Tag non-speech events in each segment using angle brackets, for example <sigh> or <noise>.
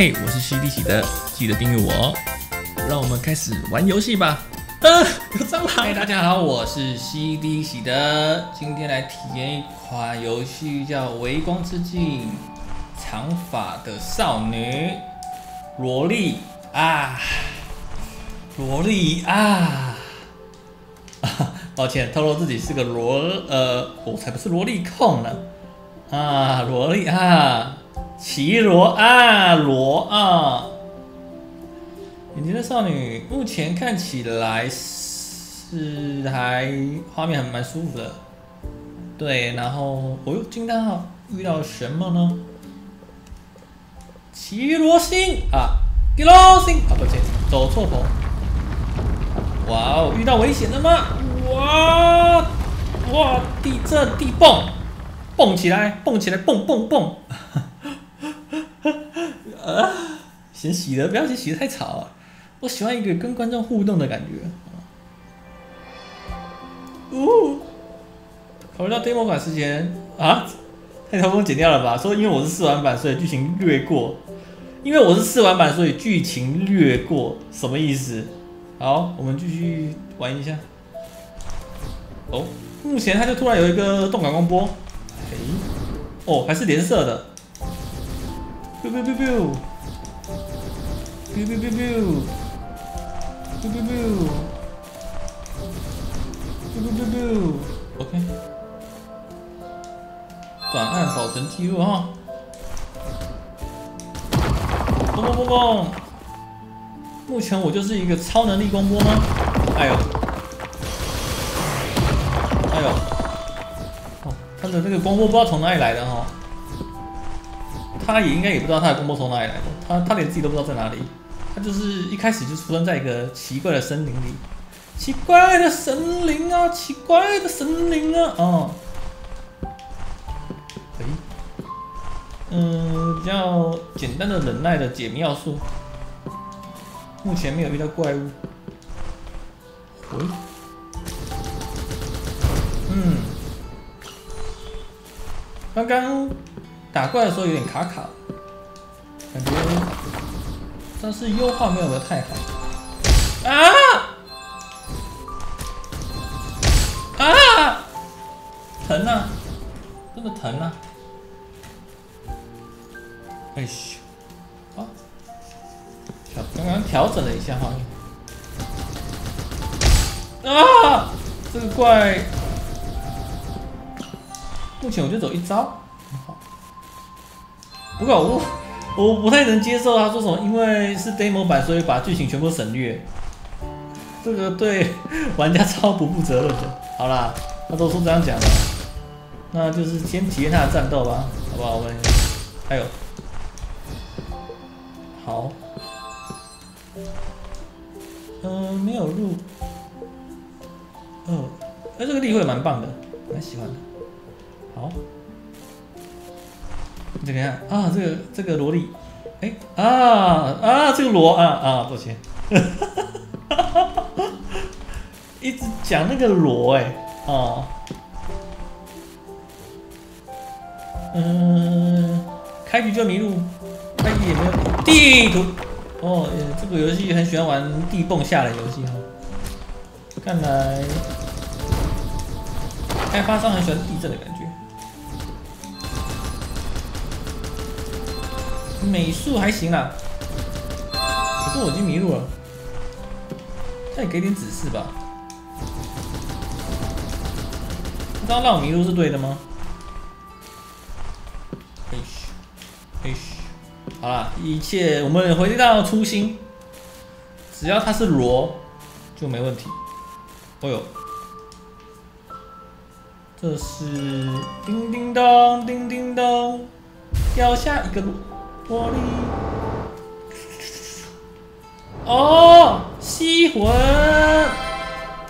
嘿，我是 CD 喜德，记得订阅我哦。让我们开始玩游戏吧。啊，有蟑螂！嗨，大家好，我是 CD 喜德，今天来体验一款游戏，叫《微光之境》。长发的少女，萝莉啊，萝莉啊。<laughs> 抱歉，透露自己是个萝，呃，我才不是萝莉控呢。啊，萝莉啊，奇罗啊，罗啊。眼睛的少女目前看起来是还画面还蛮舒服的。对，然后，哦哟，惊叹号，遇到什么呢？奇罗星啊，奇罗星啊，抱歉，走错头。哇哦，遇到危险了吗？哇哇！地震地蹦，蹦起来，蹦起来，蹦蹦蹦！啊，嫌洗的不要嫌洗的太吵啊！我喜欢一个跟观众互动的感觉。呜，回到 demo 版之前啊，太头风剪掉了吧？说因为我是试玩版，所以剧情略过。因为我是试玩版，所以剧情略过，什么意思？好，我们继续玩一下。哦，目前它就突然有一个动感光波，哎，哦，还是连射的，biu biu biu biu，biu biu biu biu，biu biu. Biu，biu biu biu，OK，短按保存记录哈，嘣嘣嘣嘣，目前我就是一个超能力光波吗？哎呦！哎呦，哦，他的那个光波不知道从哪里来的哈，他也应该也不知道他的公波从哪里来的，他他连自己都不知道在哪里，他就是一开始就出生在一个奇怪的森林里，奇怪的森林啊，奇怪的森林啊，哦，哎，嗯，比较简单的忍耐的解谜要素，目前没有遇到怪物，喂。嗯，刚刚打怪的时候有点卡卡，感觉，但是优化没有的太好。啊！啊！疼啊！真的疼啊！哎呦！啊！调刚刚调整了一下哈。啊！这个怪。目前我就走一招，不过我我不太能接受他说什么，因为是 demo 版，所以把剧情全部省略。这个对 <laughs> 玩家超不负责任的。好啦，他都说这样讲的，那就是先体验他的战斗吧，好不好？我们还有，好，嗯，没有入，嗯，哎，这个例会蛮棒的，蛮喜欢的。好，你看啊，这个这个萝莉，哎啊啊，这个罗啊啊，抱歉，<laughs> 一直讲那个罗哎啊，嗯，开局就迷路，开局也没有地图。哦，这个游戏很喜欢玩地蹦下的游戏哈，看来开发商很喜欢地震的感觉。美术还行啦，可是我已经迷路了，再给点指示吧。刚刚让我迷路是对的吗？嘿嘘，嘿嘘，好了，一切我们回到初心，只要他是罗就没问题。哦呦，这是叮叮当，叮叮当，掉下一个。玻璃。哦，吸魂。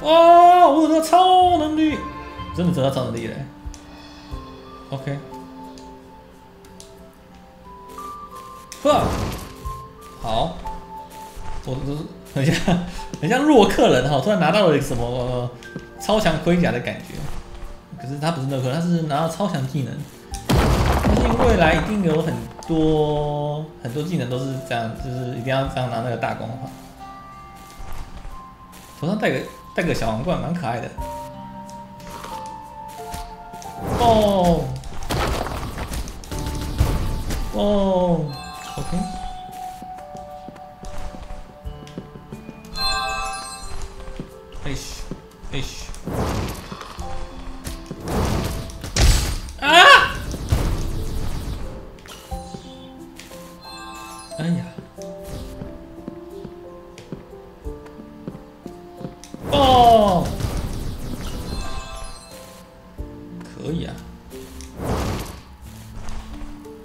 哦，我的超能力，真的得到超能力嘞。OK，呵，好，我很像很像洛克人哈，突然拿到了什么超强盔甲的感觉，可是他不是洛克，他是拿到超强技能。未来一定有很多很多技能都是这样，就是一定要这样拿那个大光环。头上戴个戴个小皇冠，蛮可爱的。哦，哦，OK。哎嘘，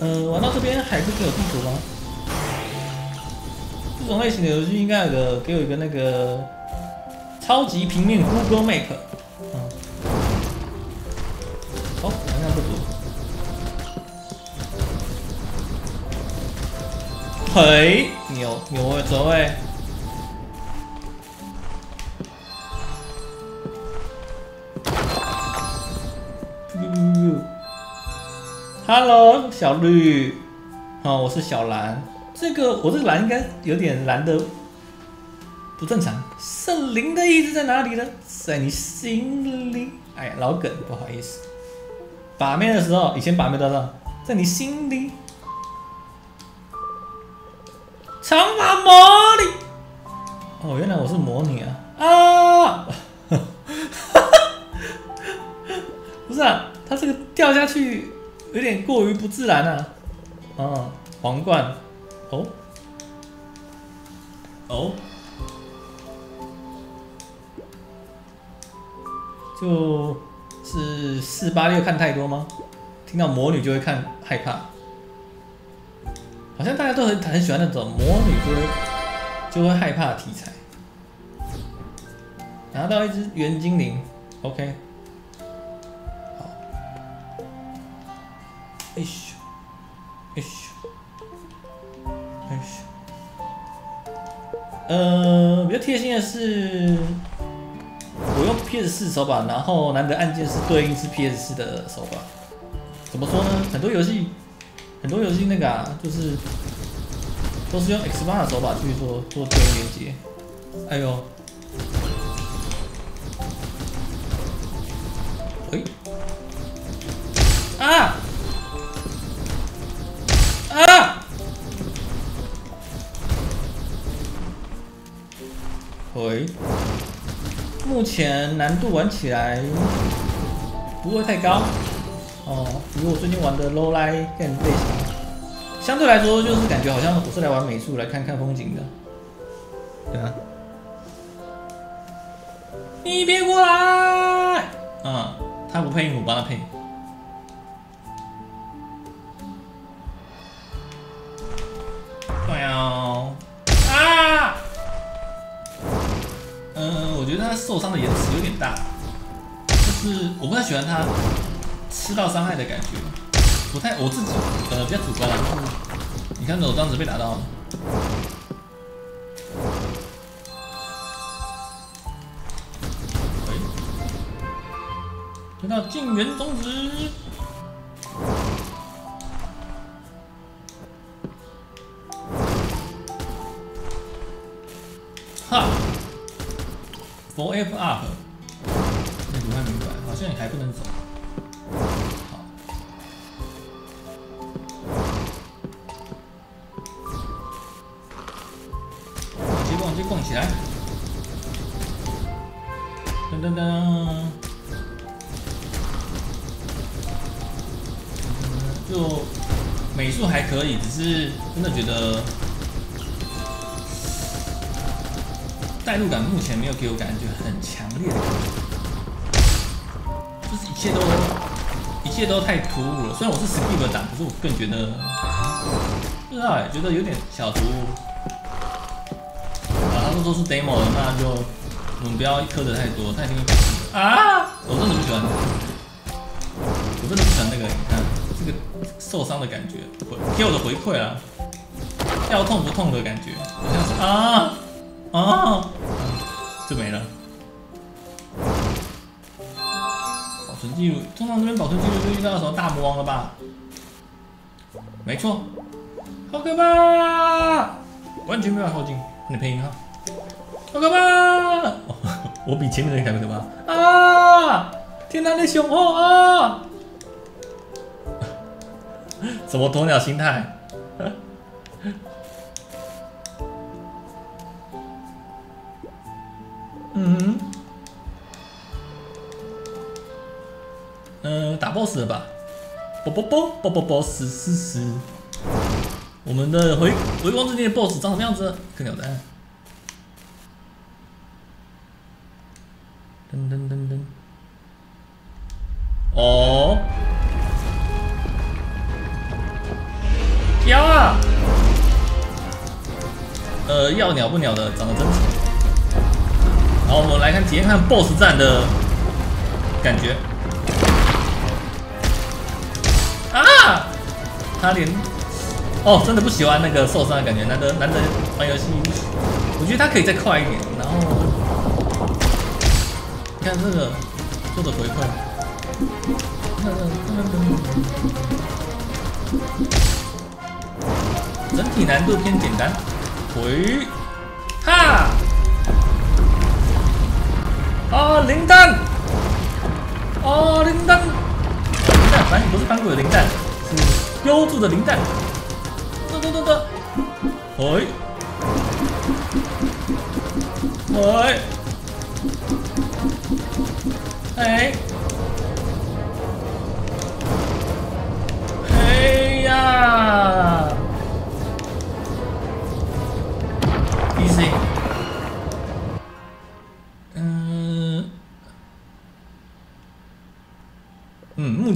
呃，玩到这边还是没有地图吗？这种类型的游戏应该有个给我一个那个超级平面 Google Map。嗯。好，好像不足。嘿，牛牛位走位。Hello，小绿，哦，我是小蓝。这个我这个蓝应该有点蓝的不正常。圣灵的意志在哪里呢？在你心里。哎呀，老梗，不好意思。把妹的时候，以前把妹都是在你心里。长发魔女。哦，原来我是魔女啊！啊！哈 <laughs> 哈不是啊，他这个掉下去。有点过于不自然啊！啊，皇冠，哦，哦，就是四八六看太多吗？听到魔女就会看害怕，好像大家都很很喜欢那种魔女就会就会害怕的题材。拿到一只原精灵，OK。哎咻，哎咻，哎咻。呃，比较贴心的是，我用 PS 四手把，然后难得按键是对应是 PS 四的手把。怎么说呢？很多游戏，很多游戏那个啊，就是都是用 X 八的手把去做做对应连接。哎呦，哎，啊！喂，目前难度玩起来不会太高哦，比如我最近玩的 Low Light Game 类型，相对来说就是感觉好像我是来玩美术，来看看风景的。对啊，你别过来！嗯，他不配，我帮他配。觉得他受伤的延迟有点大，就是我不太喜欢他吃到伤害的感觉，不太我自己呃比较主观，你看着我这样子被打到了，听到禁元终止，哈。Forever up，那不太明白，好像你还不能走。好，接逛接逛起来。噔噔噔。就美术还可以，只是真的觉得。代入感目前没有给我感觉很强烈的，就是一切都一切都太突兀了。虽然我是 skip 党，可是我更觉得不知道哎，觉得有点小突兀。啊，他们都是 demo 的，那就我们不要磕的太多，太听啊！我真的不喜欢，我真的不喜欢那个，你看这个受伤的感觉，给我的回馈啊，要痛不痛的感觉，好像是啊。啊，就没了。保存记录，通常这边保存记录就遇到什么大魔王了吧？没错，好可怕，完全没有靠近。你配音哈，好可怕！我比前面的人还可怕啊！天哪，那雄厚啊！<laughs> 什么鸵鸟心态？嗯，嗯，打 boss 了吧？啵啵啵啵啵啵，死死死！我们的回回光之地的 boss 长什么样子？看鸟蛋。噔噔噔噔。哦。鸟啊！呃，要鸟不鸟的，长得真丑。好，我们来看体验看 boss 战的感觉。啊！他连哦，真的不喜欢那个受伤的感觉，难得难得玩游戏，我觉得他可以再快一点。然后，看这个做的回馈，整体难度偏简单。回，哈，啊，灵蛋，啊，零蛋，灵蛋，反正不是翻过的灵蛋，是标注的灵蛋。得得得，喂，喂，哎，哎。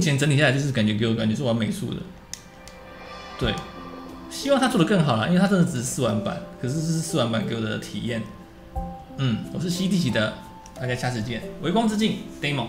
目前整体下来就是感觉给我感觉是玩美术的，对。希望他做的更好啦，因为他真的只是试玩版，可是这是试玩版给我的体验。嗯，我是西地喜的，大家下次见，微光之境 demo。